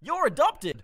You're adopted!